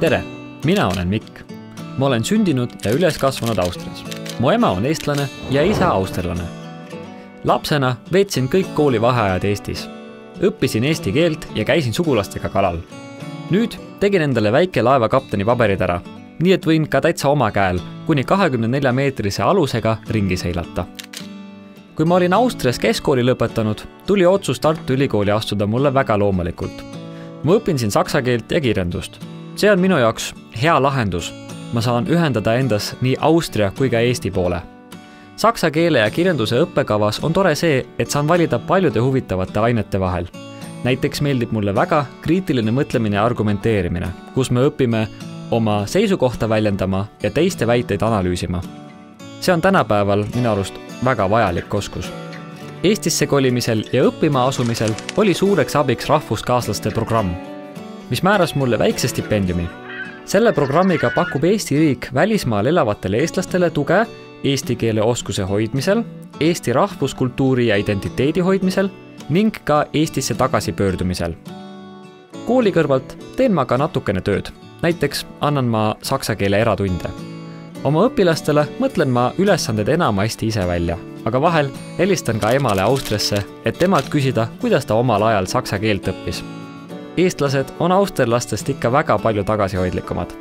tere, mina olen Mikk. ma olen sündinud ja üles kasvanud Austrias. mu ema on eestlane ja isa austerlane. lapsena veetsin kõik koolivaheajad Eestis. õppisin eesti keelt ja käisin sugulastega kalal. nüüd tegin endale väike laevakapteni paberid ära, nii et võin ka täitsa oma käel kuni kahekümne nelja meetrise alusega ringi seilata kui ma olin Austrias keskkooli lõpetanud, tuli otsus Tartu Ülikooli astuda mulle väga loomulikult. ma õpin siin saksa keelt ja kirjandust. See on minu jaoks hea lahendus. ma saan ühendada endas nii Austria kui ka Eesti poole. Saksa keele ja kirjanduse õppekavas on tore see, et saan valida paljude huvitavate ainete vahel. näiteks meeldib mulle väga kriitiline mõtlemine ja argumenteerimine, kus me õpime oma seisukohta väljendama ja teiste väiteid analüüsima. see on tänapäeval minu arust väga vajalik oskus. Eestisse kolimisel ja õppima asumisel oli suureks abiks rahvuskaaslaste programm, mis määras mulle väikse stipendiumi. selle programmiga pakub Eesti riik välismaal elavatele eestlastele tuge eesti keele oskuse hoidmisel, Eesti rahvuskultuuri ja identiteedi hoidmisel ning ka Eestisse tagasipöördumisel. kooli kõrvalt teen ma ka natukene tööd, näiteks annan ma saksa keele eratunde oma õpilastele mõtlen ma ülesanded enamasti ise välja, aga vahel helistan ka emale Austriasse, et temalt küsida, kuidas ta omal ajal saksa keelt õppis. Eestlased on austerlastest ikka väga palju tagasihoidlikumad.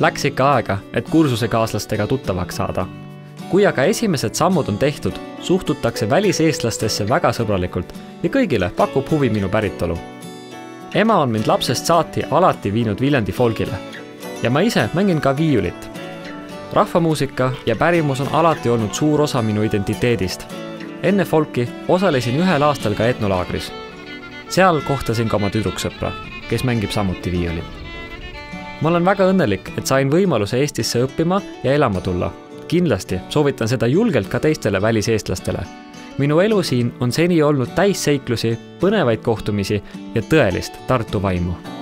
Läks ikka aega, et kursusekaaslastega tuttavaks saada. kui aga esimesed sammud on tehtud, suhtutakse väliseestlastesse väga sõbralikult ja kõigile pakub huvi minu päritolu. ema on mind lapsest saati alati viinud Viljandi folgile ja ma ise mängin ka viiulit rahvamuusika ja pärimus on alati olnud suur osa minu identiteedist. enne folki osalesin ühel aastal ka etnolaagris. Seal kohtasin ka oma tüdruksõpra, kes mängib samuti viiulit. ma olen väga õnnelik, et sain võimaluse Eestisse õppima ja elama tulla. kindlasti soovitan seda julgelt ka teistele väliseestlastele. minu elu siin on seni olnud täis seiklusi, põnevaid kohtumisi ja tõelist Tartu vaimu